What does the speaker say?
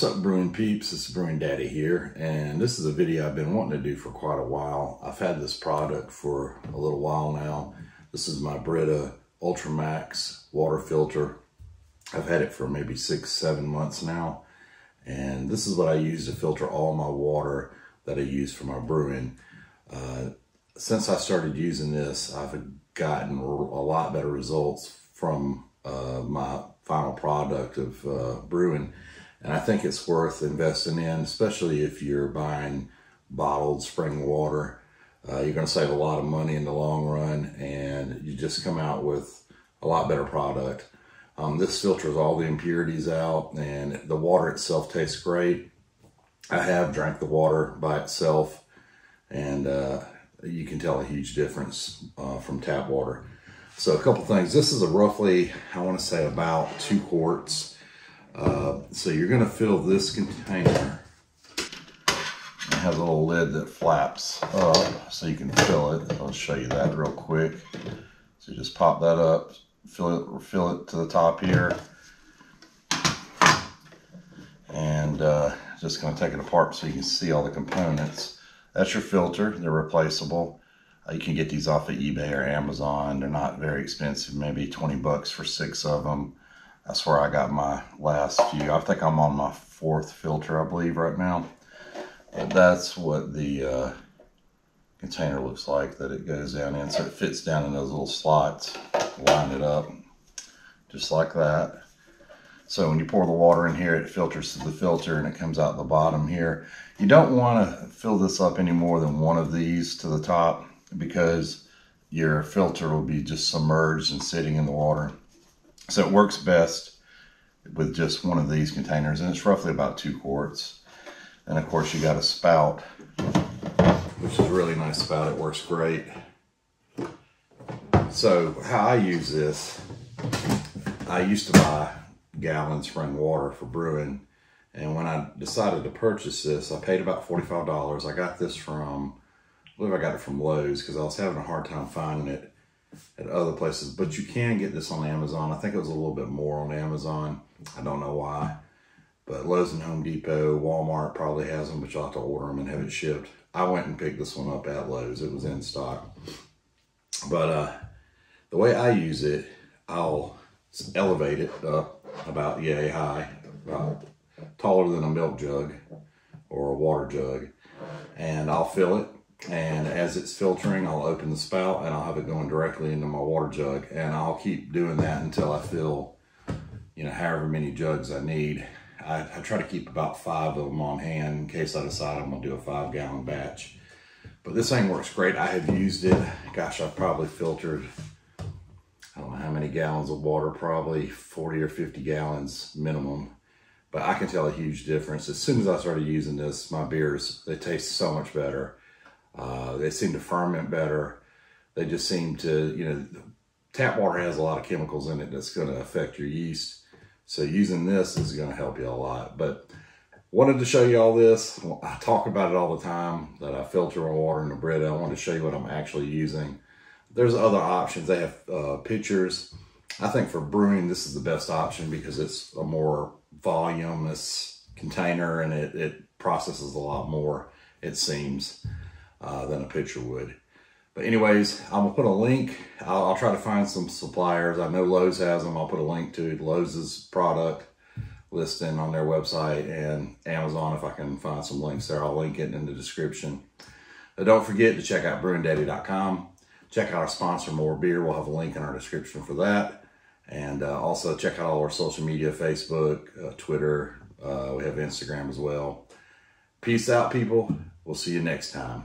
What's up brewing peeps? It's Brewing Daddy here and this is a video I've been wanting to do for quite a while. I've had this product for a little while now. This is my Brita Ultramax water filter. I've had it for maybe six, seven months now. And this is what I use to filter all my water that I use for my brewing. Uh, since I started using this, I've gotten a lot better results from uh, my final product of uh, brewing. And I think it's worth investing in, especially if you're buying bottled spring water. Uh, you're going to save a lot of money in the long run and you just come out with a lot better product. Um, this filters all the impurities out and the water itself tastes great. I have drank the water by itself and uh, you can tell a huge difference uh, from tap water. So a couple things. This is a roughly, I want to say about two quarts. Uh, so you're going to fill this container. It has a little lid that flaps up so you can fill it. I'll show you that real quick. So just pop that up, fill it, fill it to the top here. And uh, just going to take it apart so you can see all the components. That's your filter. They're replaceable. Uh, you can get these off of eBay or Amazon. They're not very expensive, maybe 20 bucks for six of them. That's where I got my last few. I think I'm on my fourth filter, I believe, right now. But that's what the uh, container looks like that it goes down in. So it fits down in those little slots. Line it up just like that. So when you pour the water in here, it filters to the filter and it comes out the bottom here. You don't want to fill this up any more than one of these to the top because your filter will be just submerged and sitting in the water. So it works best with just one of these containers and it's roughly about two quarts. And of course you got a spout, which is a really nice spout. It works great. So how I use this, I used to buy gallon spring water for brewing. And when I decided to purchase this, I paid about $45. I got this from, I believe I got it from Lowe's because I was having a hard time finding it at other places. But you can get this on Amazon. I think it was a little bit more on Amazon. I don't know why. But Lowe's and Home Depot, Walmart probably has them, but you'll have to order them and have it shipped. I went and picked this one up at Lowe's. It was in stock. But uh, the way I use it, I'll elevate it up about yay high, about taller than a milk jug or a water jug. And I'll fill it. And as it's filtering, I'll open the spout and I'll have it going directly into my water jug. And I'll keep doing that until I fill, you know, however many jugs I need. I, I try to keep about five of them on hand in case I decide I'm gonna do a five gallon batch. But this thing works great. I have used it. Gosh, I've probably filtered I don't know how many gallons of water, probably 40 or 50 gallons minimum. But I can tell a huge difference. As soon as I started using this, my beers, they taste so much better. Uh, they seem to ferment better. They just seem to, you know, tap water has a lot of chemicals in it that's going to affect your yeast. So using this is going to help you a lot. But wanted to show you all this. I talk about it all the time that I filter my water in the Brita. I want to show you what I'm actually using. There's other options. They have uh, pitchers. I think for brewing, this is the best option because it's a more voluminous container and it, it processes a lot more, it seems, uh, than a pitcher would. But anyways, I'm gonna put a link. I'll, I'll, try to find some suppliers. I know Lowe's has them. I'll put a link to Lowe's product listing on their website and Amazon. If I can find some links there, I'll link it in the description. But don't forget to check out brewingdaddy.com. Check out our sponsor, More Beer. We'll have a link in our description for that. And uh, also check out all our social media, Facebook, uh, Twitter. Uh, we have Instagram as well. Peace out, people. We'll see you next time.